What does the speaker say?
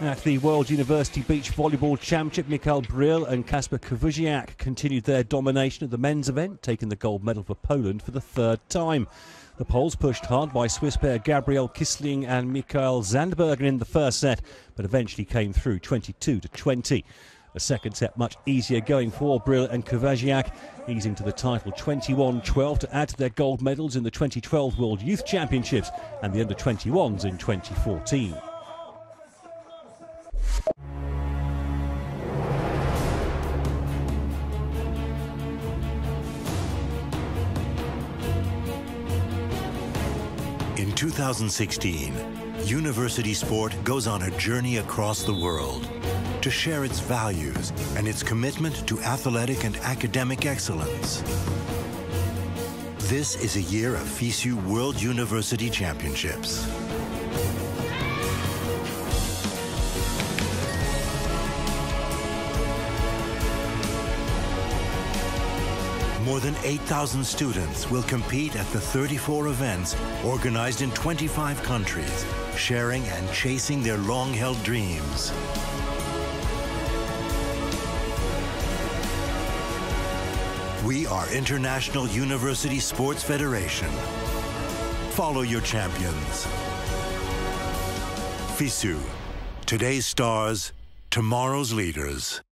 At the World University Beach Volleyball Championship, Mikhail Bryl and Kasper Kujawiak continued their domination at the men's event, taking the gold medal for Poland for the third time. The Poles pushed hard by Swiss pair Gabriel Kissling and Mikael Zandbergen in the first set, but eventually came through 22 to 20. The second set much easier going for Bryl and Kujawiak, easing to the title 21-12 to add to their gold medals in the 2012 World Youth Championships and the under-21s in 2014. In 2016, university sport goes on a journey across the world to share its values and its commitment to athletic and academic excellence. This is a year of FISU World University Championships. More than 8,000 students will compete at the 34 events organized in 25 countries, sharing and chasing their long-held dreams. We are International University Sports Federation. Follow your champions. FISU, today's stars, tomorrow's leaders.